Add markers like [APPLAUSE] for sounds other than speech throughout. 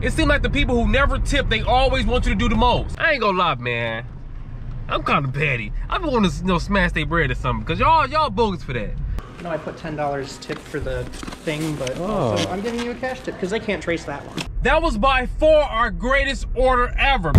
It seems like the people who never tip, they always want you to do the most. I ain't gonna lie, man. I'm kind of petty. I been wanting to you know, smash their bread or something, because y'all y'all bogus for that. No, I put $10 tip for the thing, but Oh. also I'm giving you a cash tip because they can't trace that one. That was by far our greatest order ever.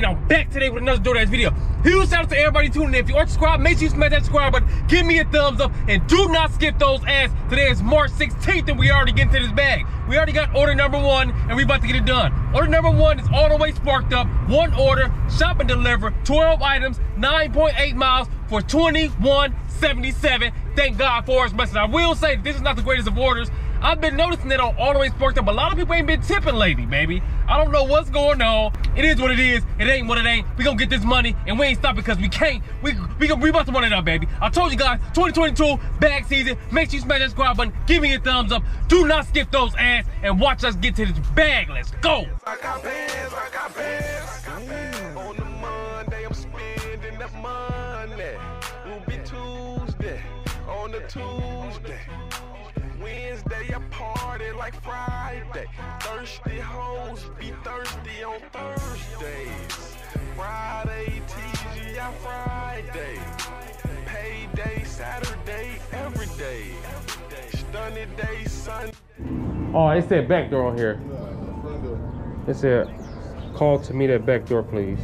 And I'm back today with another DoorDash video. Huge shout out to everybody tuning in. If you aren't subscribed, make sure you smash that subscribe button. Give me a thumbs up and do not skip those ads. Today is March 16th and we already getting to this bag. We already got order number one and we about to get it done. Order number one is all the way sparked up. One order, shop and deliver, 12 items, 9.8 miles for 21.77. Thank God for his blessing. I will say this is not the greatest of orders. I've been noticing that on all the way sparked up. A lot of people ain't been tipping lately, baby. I don't know what's going on. It is what it is. It ain't what it ain't. We gonna get this money and we ain't stopping because we can't. We we gonna we about to run it up, baby. I told you guys, 2022 bag season. Make sure you smash that subscribe button. Give me a thumbs up. Do not skip those ads and watch us get to this bag. Let's go. I got bands, I got bands. On the Monday, I'm spending that money. Will be Tuesday, party like Friday. Thirsty hoes be thirsty on Thursdays. Friday, TGI Friday. Payday, Saturday, every day. Stunning day, Sunday. Oh, it said back door on here. It said, call to me that back door, please.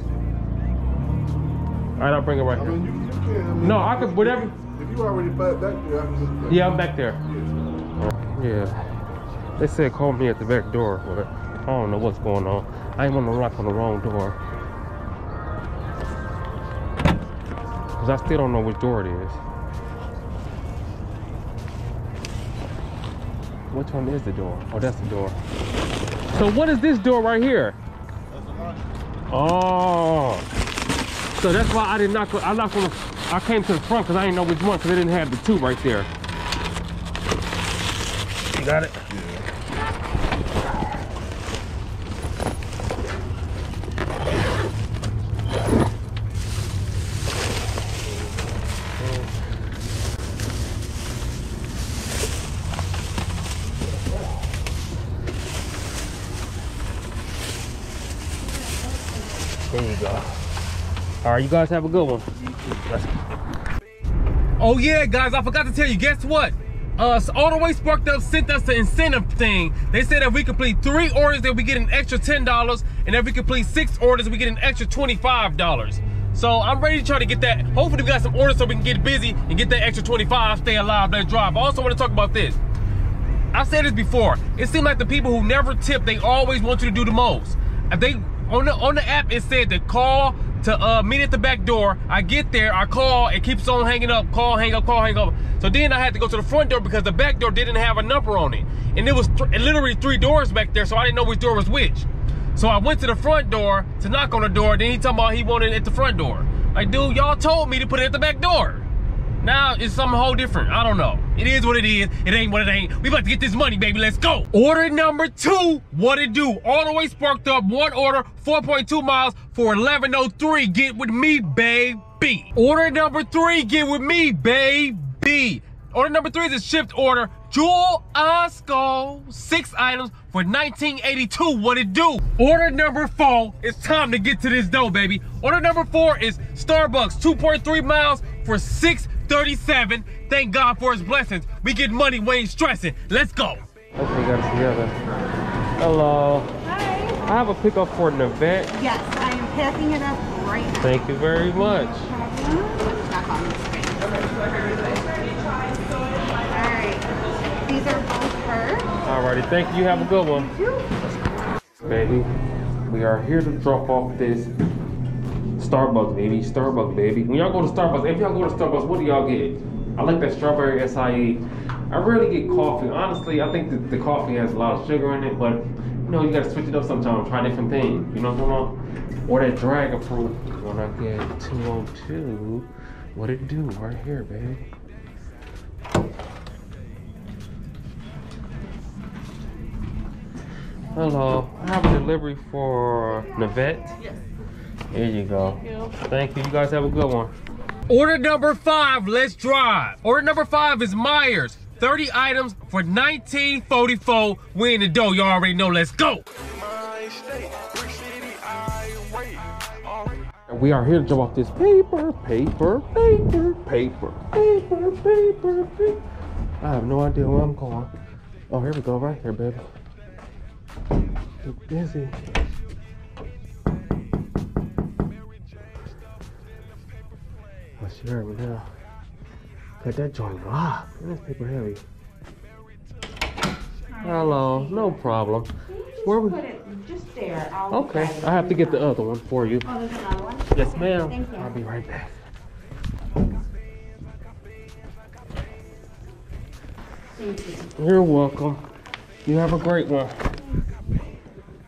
All right, I'll bring it right I here. mean, you, you can. I mean, No, I could, whatever. If you already back back there, I can just. Yeah, I'm back there. Yeah. They said call me at the back door, but I don't know what's going on. I ain't want to knock on the wrong door. Cause I still don't know which door it is. Which one is the door? Oh, that's the door. So what is this door right here? Oh. So that's why I did not go, I knocked on the, I came to the front because I didn't know which one because they didn't have the two right there. Got it? There you go. All right, you guys have a good one. Oh yeah, guys, I forgot to tell you. Guess what? Uh, all the way sparked up sent us the incentive thing. They said if we complete three orders, that we get an extra ten dollars, and if we complete six orders, we get an extra twenty-five dollars. So I'm ready to try to get that. Hopefully, we got some orders so we can get busy and get that extra twenty-five. Stay alive, let's drive. I also want to talk about this. I've said this before. It seems like the people who never tip, they always want you to do the most. If they on the on the app, it said to call to uh, meet at the back door. I get there, I call, it keeps on hanging up, call, hang up, call, hang up. So then I had to go to the front door because the back door didn't have a number on it, and it was th- literally three doors back there, so I didn't know which door was which. So I went to the front door to knock on the door. Then he talking about he wanted it at the front door. Like, dude, y'all told me to put it at the back door. Now it's something whole different. I don't know. It is what it is. It ain't what it ain't. We about to get this money, baby. Let's go. Order number two. What it do? All the way sparked up. One order, 4.2 miles for 1103. Get with me, baby. Order number three. Get with me, baby. Order number three is a Shipt order. Jewel Osco. Six items for 1982. What it do? Order number four. It's time to get to this dough, baby. Order number four is Starbucks. 2.3 miles for 637. Thank God for his blessings. We get money, we ain't stressing. Let's go. Okay, got us together. Hello. Hi. I have a pickup for an event. Yes, I am packing it up right now. Thank you very much. Back on the screen. All right. These are both her. Alrighty, thank you. Have a good one. Baby, we are here to drop off this Starbucks, baby. Starbucks, baby. When y'all go to Starbucks, if y'all go to Starbucks, what do y'all get? I like that strawberry acai. I rarely get coffee. Honestly, I think that the coffee has a lot of sugar in it, but You know, you gotta switch it up sometimes, try different things. You know what I'm about? Or that dragon fruit. When I get 202, what it do right here, baby? Hello, I have a delivery for Navette. Yes. Here you go. Thank you. Thank you. You guys have a good one. Order number five, let's drive. Order number five is Meijer's. 30 items for 1944. We in the dough, you already know. Let's go. We are here to jump off this paper, paper, paper, paper, paper, paper, paper. I have no idea where I'm going. Oh, here we go, right here, baby. Get busy. Heard me now. Cut that joint rock. This paper heavy. Hello, no problem. Where we? Put it just there. I'll Okay. I have to get the other one for you. Oh, there's another one? Yes, ma'am. I'll be right back. Thank you. You're welcome. You have a great one.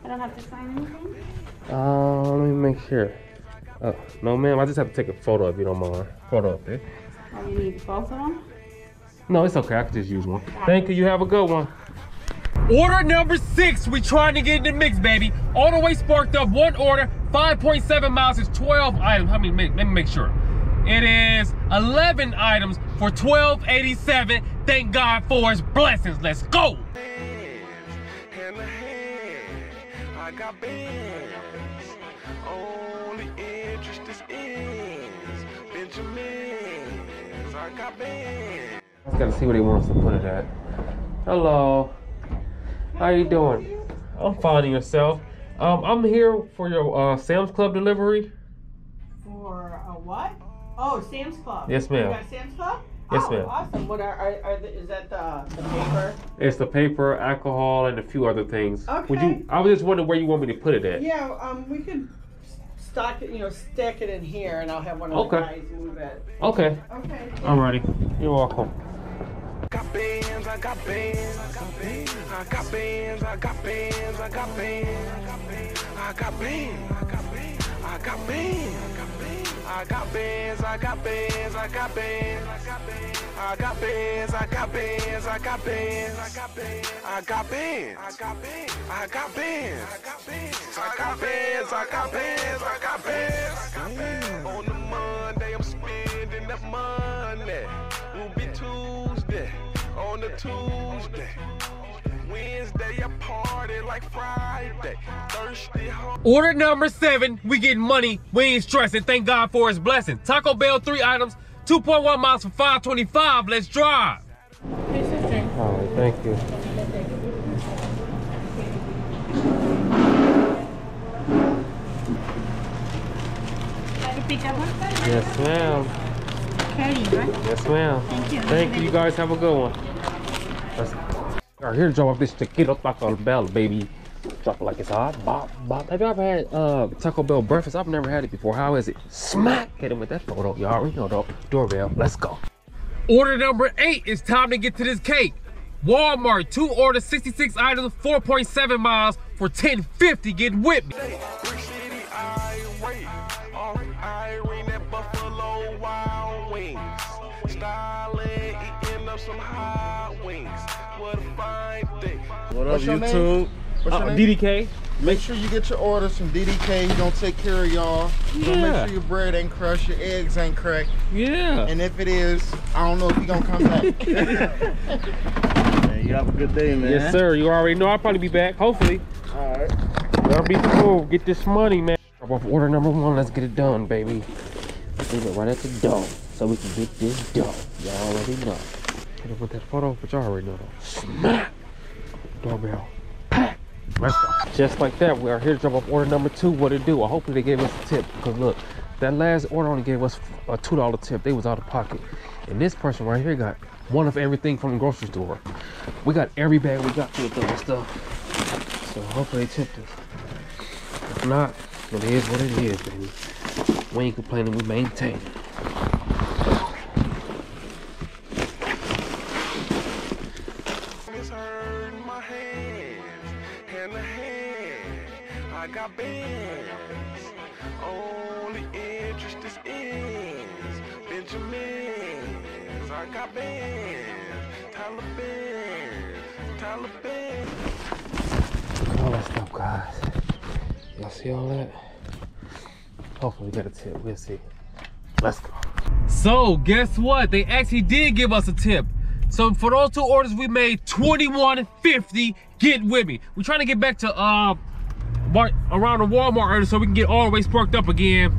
I don't have to sign anything? Uh, let me make sure. Uh, no, ma'am. I just have to take a photo if you don't mind. Photo up there. Oh, you need both of them? No, it's okay. I can just use one. Thank you. You have a good one. Order number six. We trying to get in the mix, baby. All the way sparked up. One order. 5.7 miles is 12 items. How many? Let me make sure. It is 11 items for 12.87. Thank God for His blessings. Let's go. hand to hand. I got bands. Only Benjamins. I got bands. I just gotta see what he wants to put it at. Hello. How you doing? I'm finding yourself. Um, I'm here for your uh, Sam's Club delivery. For a what? Oh, Sam's Club. Yes, ma'am. You got Sam's Club? Yes, oh, ma'am. Awesome. What are, are, are the, is that the, the paper? It's the paper, alcohol, and a few other things. Okay. Would you? I was just wondering where you want me to put it at. Yeah, um, we could stock it, you know, stack it in here, and I'll have one of Okay. the guys move it. Okay. Okay. Alrighty. You're welcome. Got bands, I got bands, I got bands, I got bands, I got bands, I got bands, I got bands, I got bands, I got bands, I got bands, I got bands, I got bands, I got bands, I got bands, I got bands, I got bands, I got bands, I got bands, I got bands, I got bands, I got bands, I got bands, I got bands. On the Monday, I'm spending that money. Will be Tuesday, on the Tuesday. Order number seven. We getting money. We ain't stressing. Thank God for His blessing. Taco Bell, three items, 2.1 miles for 525. Let's drive. All right, thank you. Yes, ma'am. Right? Yes, ma'am. Thank you. Thank you. You guys have a good one. Let's right, here to drop off this taquito Taco Bell, baby. Drop it like it's hot. Bop, bop. Have y'all ever had uh, Taco Bell breakfast? I've never had it before. How is it? Smack! Hit him with that photo. Y'all already know though. Doorbell. Let's go. Order number eight. It's time to get to this cake. Walmart, two orders, 66 items, 4.7 miles for 1050. Get with me. Brick City, I wait. Off Irene at Buffalo Wild Wings. Styling, eating up some hot wings. What a fine thing. What up, What's your YouTube? name? What's your Uh, name? DDK. Make sure you get your orders from DDK. He gonna take care of y'all. He gonna Yeah. make sure your bread ain't crushed, your eggs ain't cracked, Yeah. and if it is, I don't know if he gonna come back. [LAUGHS] man, you have a good day, man. Yes, sir. You already know I'll probably be back. Hopefully. All right. That'll be cool. Get this money, man. Drop off order number one. Let's get it done, baby. Leave it right at the door so we can get this done. Y'all already know. Hit it with that photo, but y'all already know though. Smack! Doorbell. Let's go. Just like that, we are here to drop off order number two. What it do? I hopefully they gave us a tip. Because look, that last order only gave us a $2 tip. They was out of pocket. And this person right here got one of everything from the grocery store. We got every bag we got filled up with stuff. So hopefully they tipped us. If not, it is what it is, baby. We ain't complaining, we maintain. I got bands. Only interest is ends. Benjamins. I got bands. Taliban. Taliban. all that stuff, guys. Y'all see all that? Hopefully we get a tip. We'll see. Let's go. So guess what? They actually did give us a tip. So for those two orders, we made 21.50. Get with me. We're trying to get back to uh Mar- around the Walmart area so we can get all the way sparked up again.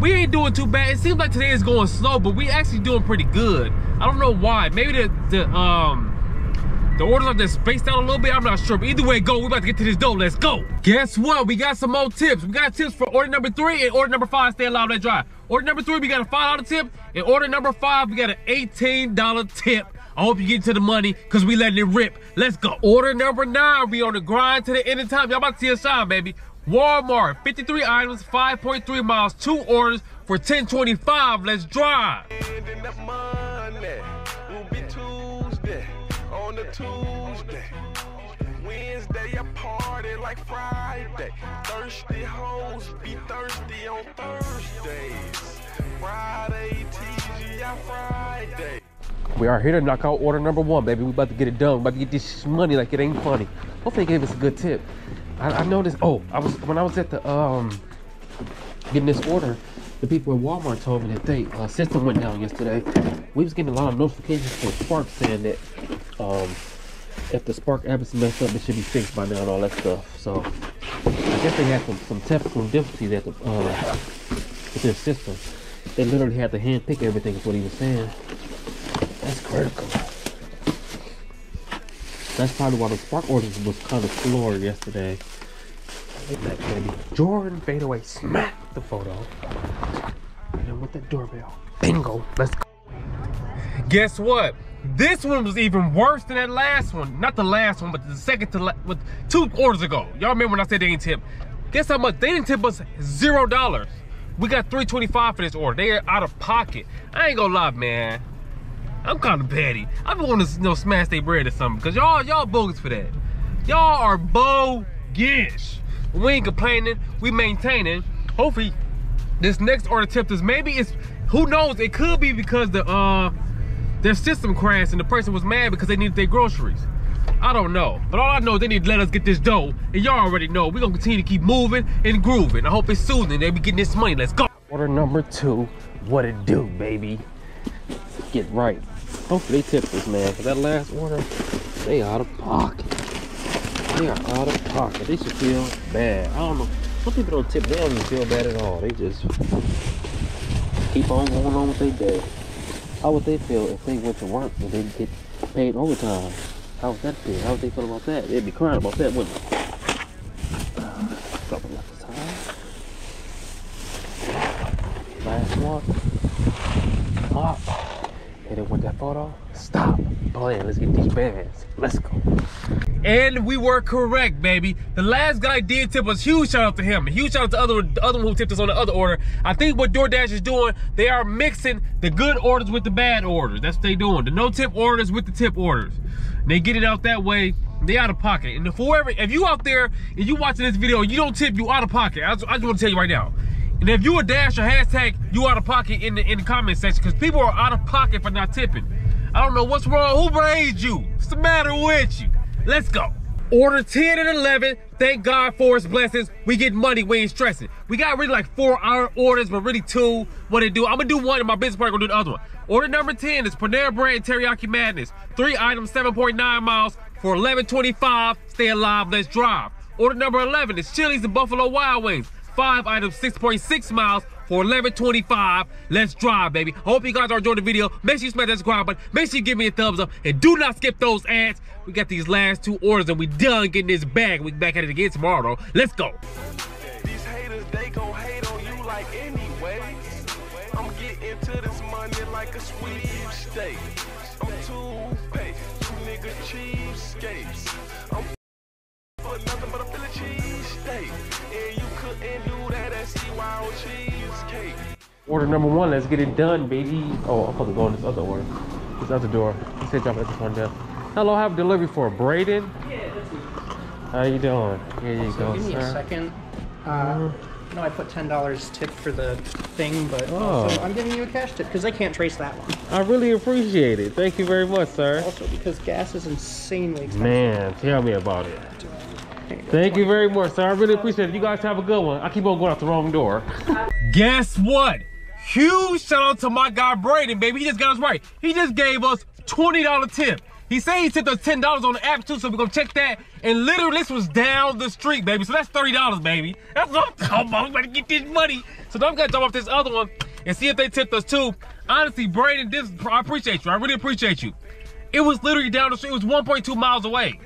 We ain't doing too bad. It seems like today is going slow, but we actually doing pretty good. I don't know why. Maybe the the um the orders are just spaced out a little bit. I'm not sure. But either way, go. We're about to get to this dough. Let's go. Guess what? We got some more tips. We got tips for order number three and order number five. Stay alive, let dry. Order number three, we got a five dollar tip. And order number five, we got an eighteen dollar tip. I hope you get to the money because we letting it rip. Let's go. Order number nine, we on the grind to the end of time. Y'all about to see us shine, baby. Walmart, 53 items, 5.3 miles, two orders for 1025. Let's drive. And in the Monday will be Tuesday. On the Tuesday. Wednesday a party like Friday. Thirsty hoes be thirsty on Thursdays. Friday TGI Friday. We are here to knock out order number one, baby. We about to get it done. We about to get this money like it ain't funny. Hopefully they gave us a good tip. I, I noticed, oh, I was when I was at the um getting this order, the people at Walmart told me that they uh, system went down yesterday. We was getting a lot of notifications from Spark saying that um if the Spark app is messed up, it should be fixed by now and all that stuff. So I guess they had some, some technical difficulties at the uh with their system. They literally had to hand pick everything is what he was saying. That's critical. That's probably why the spark orders was kind of slower yesterday. That baby. Jordan fade away, smack the photo. And then with the doorbell. Bingo. Let's go. Guess what? This one was even worse than that last one. Not the last one, but the second to last, with two orders ago. Y'all remember when I said they didn't tip? Guess how much? They didn't tip us zero dollars. We got 325 for this order. They are out of pocket. I ain't gonna lie, man. I'm kind of petty. I wanting to you know, smash their bread or something, cause y'all y'all bogus for that. Y'all are bogus. We ain't complaining. We maintaining. Hopefully, this next order tipped us. Maybe it's who knows. It could be because the uh their system crashed and the person was mad because they needed their groceries. I don't know. But all I know is they need to let us get this dough. And y'all already know we're gonna continue to keep moving and grooving. I hope it's soothing. They be getting this money. Let's go. Order number two. What it do, baby? Get right. Hopefully they tip this man. Cause that last order, they out of pocket. They are out of pocket. They should feel bad. I don't know. Some people don't tip. They don't even feel bad at all. They just keep on going on with their day. How would they feel if they went to work and they get paid overtime? How would that feel? How would they feel about that? They'd be crying about that, wouldn't they? Last one. Up. Hit it with that photo. Stop playing. Let's get these bands. Let's go. And we were correct, baby. The last guy did tip us. Huge shout out to him. Huge shout out to the other, the other one who tipped us on the other order. I think what DoorDash is doing, they are mixing the good orders with the bad orders. That's what they doing. The no tip orders with the tip orders. They get it out that way. They out of pocket. And if whoever, if you out there and you watching this video, and you don't tip, you out of pocket. I just, I just want to tell you right now. And if you a Dasher hashtag, you out of pocket in the in the comment section because people are out of pocket for not tipping. I don't know what's wrong. Who raised you? What's the matter with you? Let's go. Order 10 and 11. Thank God for his blessings. We get money. We ain't stressing. We got really like four hour orders, but really two. What they do? I'm gonna do one and my business partner gonna do the other one. Order number 10 is Panera Bread and Teriyaki Madness. Three items, 7.9 miles for 11.25. Stay alive. Let's drive. Order number 11 is Chili's and Buffalo Wild Wings. Five items, 6.6 miles for 11.25. Let's drive, baby. Hope you guys are enjoying the video. Make sure you smash that subscribe button. Make sure you give me a thumbs up. And do not skip those ads. We got these last two orders and we done getting this bag. We back at it again tomorrow, though. Let's go. These haters, they gon' hate on you like. I'm getting to this money like a. I'm toothpaste, you niggas cheapskates. Order number one, let's get it done, baby. Oh, I'm supposed to go in this other order. This other door. He said drop at this one down. Hello, I have delivery for Braden. How you doing? Here you So go, give me a second. Uh, no, I put ten dollars tip for the thing, but Oh. also I'm giving you a cash tip because they can't trace that one. I really appreciate it. Thank you very much, sir. Also because gas is insanely expensive. Man, tell me about it. Here you go. Thank you very much, sir. I really appreciate it. You guys have a good one. I keep on going out the wrong door. Guess what? Huge shout out to my guy Braden, baby. He just got us right. He just gave us $20 tip. He said he tipped us $10 on the app too, so we're gonna check that. And literally this was down the street, baby. So that's $30, baby. That's what I'm talking about. I'm gonna get this money. So now I'm gonna jump off this other one and see if they tipped us too. Honestly, Braden, this I appreciate you. I really appreciate you. It was literally down the street. It was 1.2 miles away.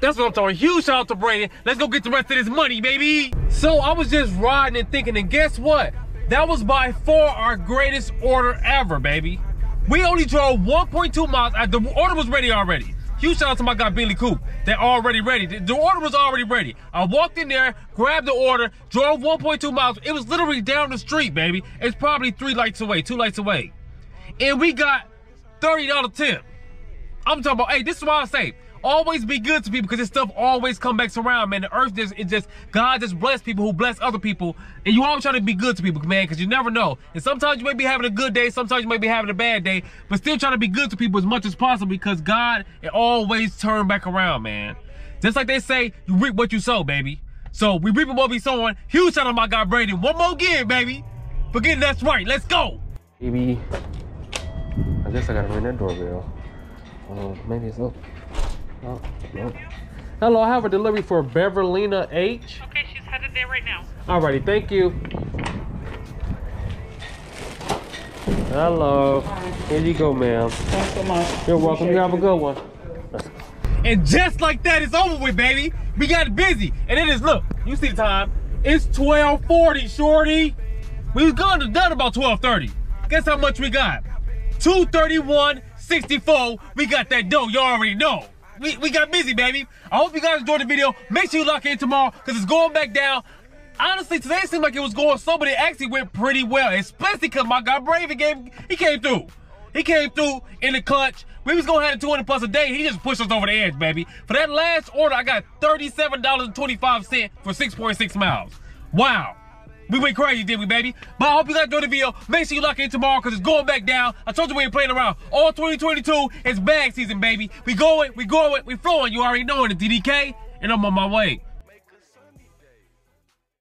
That's what I'm talking. Huge shout out to Brandon. Let's go get the rest of this money, baby. So I was just riding and thinking, and guess what? That was by far our greatest order ever, baby. We only drove 1.2 miles. The order was ready already. Huge shout out to my guy Billy Coop. They're already ready. The- The order was already ready. I walked in there, grabbed the order, drove 1.2 miles. It was literally down the street, baby. It's probably three lights away, two lights away. And we got $30 tip. I'm talking about, hey, this is why I say, always be good to people because this stuff always come back around, man. The earth just, it just, God just bless people who bless other people. And you always try to be good to people, man, because you never know. And sometimes you may be having a good day, sometimes you may be having a bad day, but still try to be good to people as much as possible because God, it always turn back around, man. Just like they say, you reap what you sow, baby. So we reaping what we sowing. Huge shout out to my guy Brady. One more again, baby. Forgetting that's right. Let's go. Baby. I guess I gotta ring that doorbell. Uh, maybe it's up. Oh, no. Hello, I have a delivery for Beverlina H. Okay, she's headed there right now. Alrighty, thank you. Hello. Here you go, ma'am. Thanks so much. You're welcome. You have a good one. And just like that, it's over with, baby. We got busy. And it is, look, you see the time. It's 1240, shorty. We was gonna done about 1230. Guess how much we got? 231.64. We got that dough, you already know. We, we got busy, baby. I hope you guys enjoyed the video. Make sure you lock in tomorrow, because it's going back down. Honestly, today seemed like it was going slow, but it actually went pretty well. Especially because my guy Brave, he came, he came through. He came through in the clutch. We was gonna have 200 plus a day. He just pushed us over the edge, baby. For that last order, I got $37.25 for 6.6 miles. Wow. We went crazy, did we, baby? But I hope you guys enjoyed the video. Make sure you lock in tomorrow because it's going back down. I told you we ain't playing around. All 2022, it's bag season, baby. We going, we going, we flowing. You already know it. DDK, and I'm on my way.